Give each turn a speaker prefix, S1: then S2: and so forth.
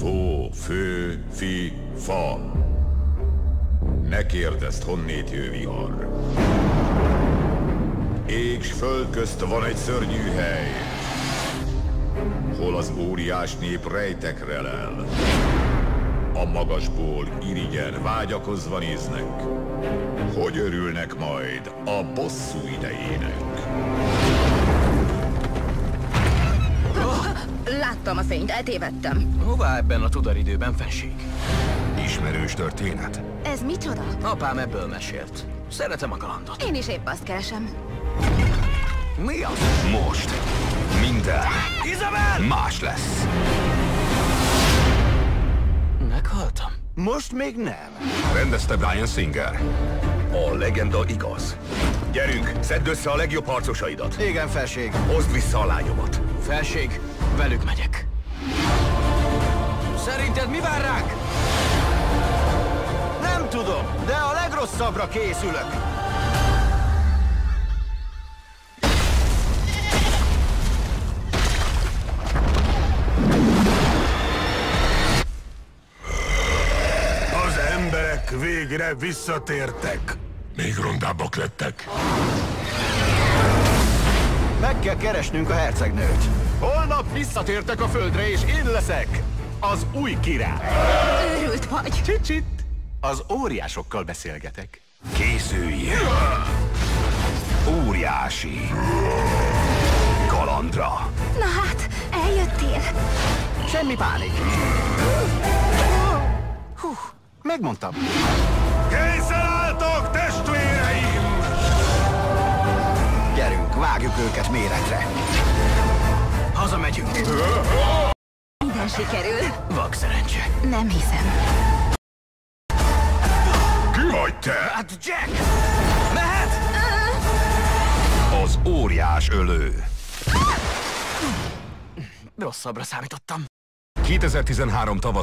S1: Fó, fő, fi, fa. Ne kérdezd, honnét jő vihar. Ég s föld közt van egy szörnyű hely, hol az óriás nép rejtekre lel. A magasból irigyen vágyakozva néznek, hogy örülnek majd a bosszú idejének.
S2: Láttam a fényt, eltévedtem.
S3: Hová ebben a tudaridőben, fenség?
S1: Ismerős történet?
S2: Ez micsoda?
S3: Apám ebből mesélt. Szeretem a kalandot.
S2: Én is épp azt keresem.
S3: Mi az?
S4: Most minden
S3: Izabel!
S4: más lesz.
S3: Meghaltam.
S4: Most még nem. Rendezte Brian Singer.
S1: A legenda igaz. Gyerünk, szedd össze a legjobb harcosaidat.
S3: Igen, felség.
S1: Hozd vissza a lányomat.
S3: Felség, velük megyek. Szerinted mi vár ránk?
S5: Nem tudom, de a legrosszabbra készülök.
S6: Az emberek végre visszatértek. Még rondábbak lettek.
S5: Kell keresnünk a hercegnőt. Holnap visszatértek a földre, és én leszek az új király.
S2: Őrült vagy.
S5: Csicsit. Az óriásokkal beszélgetek.
S4: Készülj! Óriási kalandra.
S2: Na hát, eljöttél.
S5: Semmi pánik. Hú, megmondtam.
S6: Készen álltok,
S5: Vágjuk őket méretre.
S3: Hazamegyünk.
S2: Minden sikerül.
S3: Vak szerencse.
S2: Nem hiszem.
S6: Ki vagy te?
S3: Hát Jack! Mehet?
S4: Az óriás ölő.
S3: Rosszabbra számítottam.
S4: 2013 tavasz